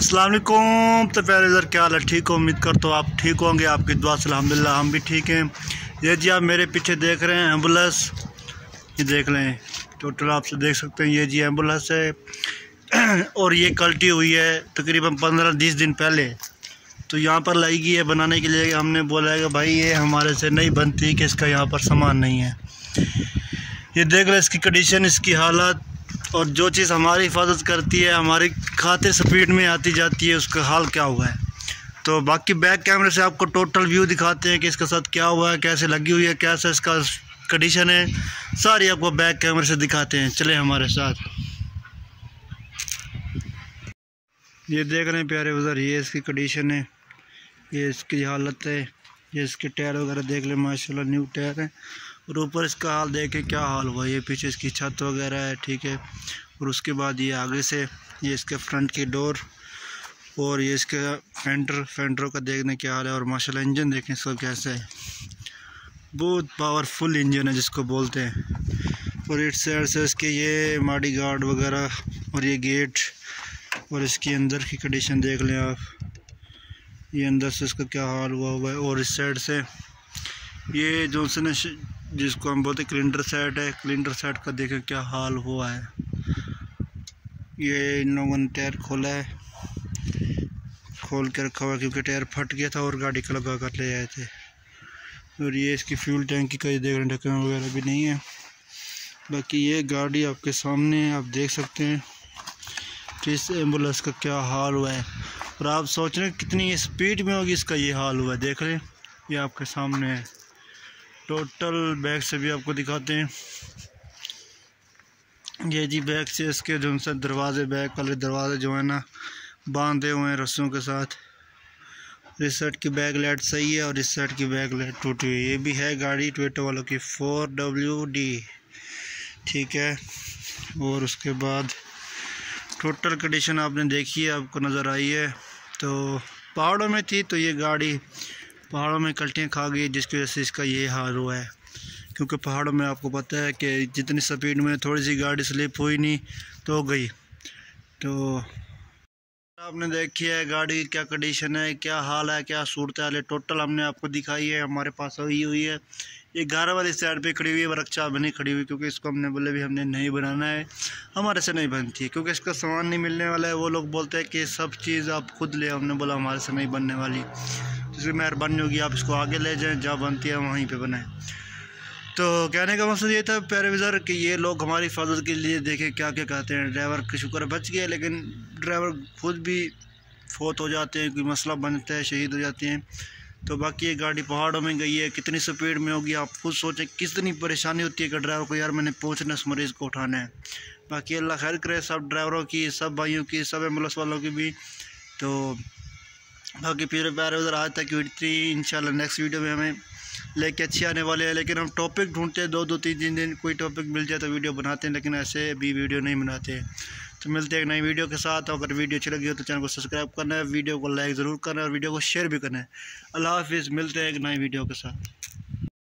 असलम तो प्यारे इधर क्या हाल है? ठीक हो? उम्मीद करता हूँ आप ठीक होंगे। आपकी दुआ से अलहमदिल्ला हम भी ठीक हैं। ये जी आप मेरे पीछे देख रहे हैं एंबुलेंस। ये देख लें। टोटल आपसे देख सकते हैं। ये जी एंबुलेंस है। और ये कल्टी हुई है तकरीबन पंद्रह बीस दिन पहले। तो यहाँ पर लाई गई है बनाने के लिए। हमने बोला है कि भाई ये हमारे से नहीं बनती कि इसका यहाँ पर सामान नहीं है। ये देख रहे इसकी कंडीशन इसकी हालत। और जो चीज़ हमारी हिफाजत करती है, हमारी खातिर स्पीड में आती जाती है, उसका हाल क्या हुआ है? तो बाकी बैक कैमरे से आपको टोटल व्यू दिखाते हैं कि इसके साथ क्या हुआ है, कैसे लगी हुई है, कैसा इसका कंडीशन है। सारी आपको बैक कैमरे से दिखाते हैं। चले हमारे साथ। ये देख रहे हैं प्यारे उधर ये इसकी कंडीशन है, ये इसकी हालत है, ये इसके टायर वगैरह देख लें, माशाल्लाह न्यू टायर है। और ऊपर इसका हाल देखें, क्या हाल हुआ? ये पीछे इसकी छत वगैरह है, ठीक है। और उसके बाद ये आगे से, ये इसके फ्रंट की डोर और ये इसके फेंटर, फेंटरों का देखने क्या हाल है और माशाल्लाह इंजन देखें इसका कैसा है। बहुत पावरफुल इंजन है जिसको बोलते हैं। और इस साइड से इसके ये माडी गार्ड वगैरह और ये गेट और इसके अंदर की कंडीशन देख लें आप। ये अंदर से इसका क्या हाल हुआ हुआ है और इस साइड से ये जो जिसको हम बोलते क्लिंडर सेट है। क्लिंडर सेट का देखें क्या हाल हुआ है। ये इन लोगों ने टायर खोला है। खोल के रखा हुआ क्योंकि टायर फट गया था और गाड़ी का लगा कर ले आए थे। और ये इसकी फ्यूल टैंकी का देख रहे हैं ढक्कन वगैरह भी नहीं है। बाकी ये गाड़ी आपके सामने आप देख सकते हैं कि इस एंबुलेंस का क्या हाल हुआ है। और आप सोच रहे हैं कितनी स्पीड में होगी इसका ये हाल हुआ है। देख रहे हैं ये आपके सामने है। टोटल बैग से भी आपको दिखाते हैं। ये जी बैग से इसके जो से दरवाजे बैग वाले दरवाजे जो है ना, बांधे हुए हैं रस्सों के साथ। इस साइड की बैग लाइट सही है और इस साइड की बैग लाइट टूटी हुई है। ये भी है गाड़ी ट्वेटो वालों की फोर डब्ल्यू डी ठीक है। और उसके बाद टोटल कंडीशन आपने देखी है, आपको नज़र आई है। तो पहाड़ों में थी तो ये गाड़ी पहाड़ों में कल्टियाँ खा गई, जिसकी वजह से इसका ये हाल हुआ है। क्योंकि पहाड़ों में आपको पता है कि जितनी स्पीड में थोड़ी सी गाड़ी स्लिप हुई नहीं तो गई। तो आपने देखी है गाड़ी की क्या कंडीशन है, क्या हाल है, क्या सूरत हाल है? टोटल हमने आपको दिखाई है, हमारे पास हुई हुई है। ये ग्यारह वाली साइड पे खड़ी हुई है वर्कशॉप में नहीं खड़ी हुई, क्योंकि इसको हमने बोले भी हमने नहीं बनाना है। हमारे से नहीं बनती है, क्योंकि इसका सामान नहीं मिलने वाला है। वो लोग बोलते हैं कि सब चीज़ आप खुद ले हमने बोला हमारे से नहीं बनने वाली। इसकी मेहरबानी होगी आप इसको आगे ले जाएँ, जहाँ बनती है, वहीं पर बनाएँ तो कहने का मकसद ये था, प्यारे विज़र कि ये लोग हमारी हिफाजत के लिए देखें क्या क्या कहते हैं। ड्राइवर का शुक्र बच गया लेकिन ड्राइवर खुद भी फोत हो जाते हैं, कोई मसला बनता है, शहीद हो जाते हैं। तो बाकी ये गाड़ी पहाड़ों में गई है, कितनी स्पीड में होगी, आप खुद सोचें, कितनी परेशानी होती है कि ड्राइवर को, यार, मैंने पहुँचना इस मरीज़ को उठाना है। बाकी अल्लाह खैर करे, सब ड्राइवरों की, सब भाइयों की, सब एंबुलेंस वालों की भी। तो बाकी फिर प्यारे उधर आज तक इन इंशाल्लाह नेक्स्ट वीडियो में हमें लेके अच्छे आने वाले हैं। लेकिन हम टॉपिक ढूंढते हैं दो दो तीन तीन दिन कोई टॉपिक मिल जाए तो वीडियो बनाते हैं, लेकिन ऐसे भी वीडियो नहीं बनाते हैं। तो मिलते हैं एक नई वीडियो के साथ अगर वीडियो अच्छी लगी हो तो चैनल को सब्सक्राइब करना है वीडियो को लाइक ज़रूर करना है, और वीडियो को शेयर भी करना है। अल्लाह हाफिज़, मिलते हैं एक नई वीडियो के साथ।